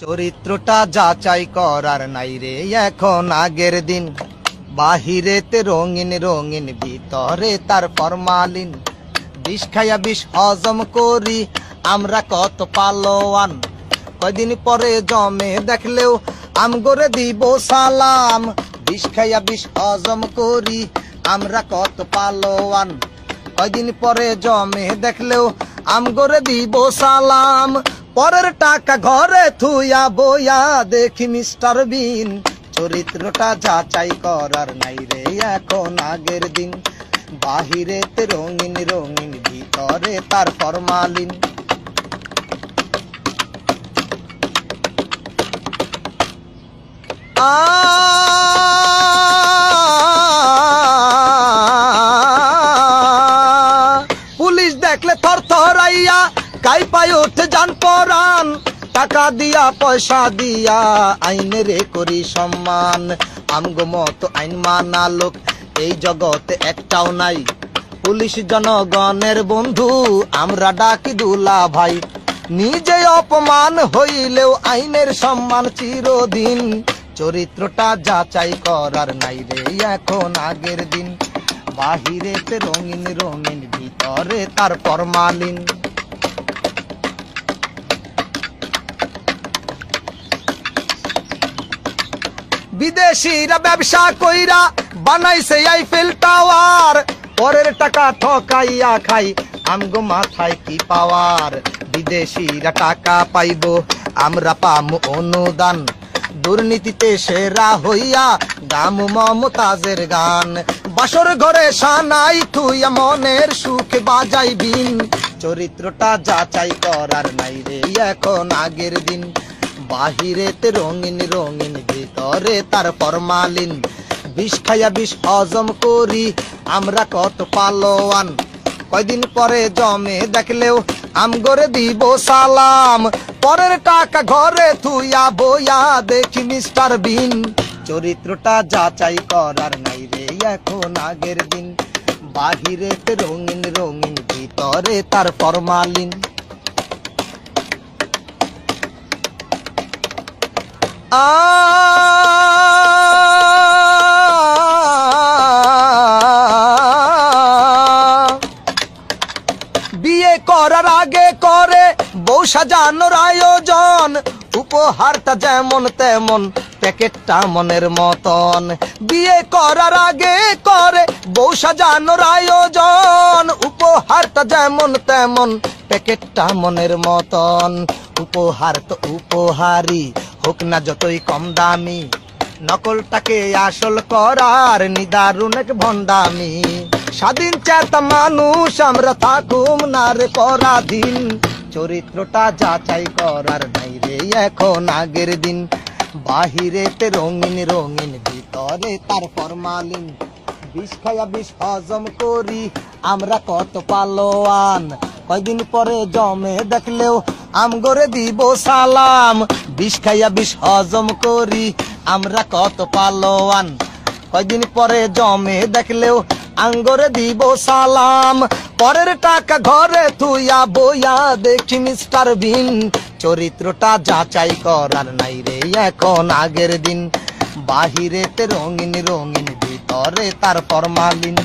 চরিত্রটা যাচাই করার নাই রে, এখন আগের দিন। বাহিরেতে রঙিন রঙিন, ভিতরে তার ফরমালিন। বিষ খাইয়া বিষ হজম করি, আমরা কত পালোয়ান। কয়দিন পরে জমে দেখলেও আম গরে দিব সালাম। বিষ খাইয়া বিষ হজম করি, আমরা কত পালোয়ান। কয়দিন পরে জমে দেখলেও আম গরে দিব সালাম। পরের টাকা ঘরে থুয়া বইয়া দেখি মিস্টার বিন। চরিত্রটা যাচাই করার নাই রে এখন আগের দিন। বাহিরেতে রঙিন রঙিন, ভিতরে তার ফরমালিন। আ কাই পায় ওঠে যান পরান টাকা দিয়া, পয়সা দিয়া আইনে রে করি সম্মান। আমগো মতো আইন মানা লোক, এই জগতে একটাও নাই। পুলিশ জনগণের বন্ধু, আমরা ডাকি দুলা ভাই। নিজে অপমান হইলেও আইনের সম্মান চিরদিন। চরিত্রটা যাচাই করার নাই রে, এখন আগের দিন। বাহিরেতে রঙিন রঙিন, ভিতরে তার ফরমালিন। বিদেশিরা ব্যবসা কইরা বানাইছে আইফেল টাওয়ার পরের টাকা ঠকাইয়া খাই, আমগো মাথায় কি পাওয়ার বিদেশিরা টাকা পাইব, আমরা পাম অনুদান। দুর্নীতিতে সেরা হইয়া গাম মমতাজের গান। বাসর ঘরে সানাই থুইয়া মনের সুখ বাজাই বিন চরিত্রটা যাচাই করার নাই রে, এখন আগের দিন। বাহিরেতে রঙিন রঙিন ভিতরে তার ফরমালিন। বিষ খাইয়া বিষ হজম করি, আমরা কত পালোয়ান। কয়দিন পরে জমে দেখলেও আম গরে দিব সালাম। পরের টাকা ঘরে থুইয়া বইয়া দেখি মিস্টার বিন। চরিত্রটা যাচাই করার নাই রে, এখন আগের দিন। বাহিরেতে রঙিন রঙিন ভিতরে তার ফরমালিন। বিয়ে করার আগে করে বউ সাজানোর আয়োজন উপহারটা যেমন তেমন প্যাকেটটা মনের মতন বিয়ে করার আগে করে বউ সাজানোর আয়োজন উপহারটা যেমন তেমন প্যাকেটটা মনের মতন উপহার তো উপহারই হোক না যতই কম দামি, নকলটাকে আসল করার নিদারুণ এক ভণ্ডামি। স্বাধীন চেতা মানুষ, আমরা থাকুম না রে পরাধীন। চরিত্রটা যাচাই করার নাই রে এখন আগের দিন। বাহিরেতে রঙিন রঙিন, ভিতরে তার ফরমালিন। বিষ খাইয়া বিষ হজম করি, আমরা কত পালোয়ান। কয়দিন পরে জমে দেখলেও আম গরে দিব সালাম। বিষ খাইয়া বিষ হজম করি, আমরা কত পালোয়ান। কয়দিন পরে জমে দেখলেও আঙ্গরে দিব সালাম। পরের টাকা ঘরে থুইয়া বইয়া দেখি মিস্টার বিন। চরিত্রটা যাচাই করার নাই রে এখন আগের দিন। বাহিরেতে রঙিন রঙিন ভিতরে তার ফরমালিন।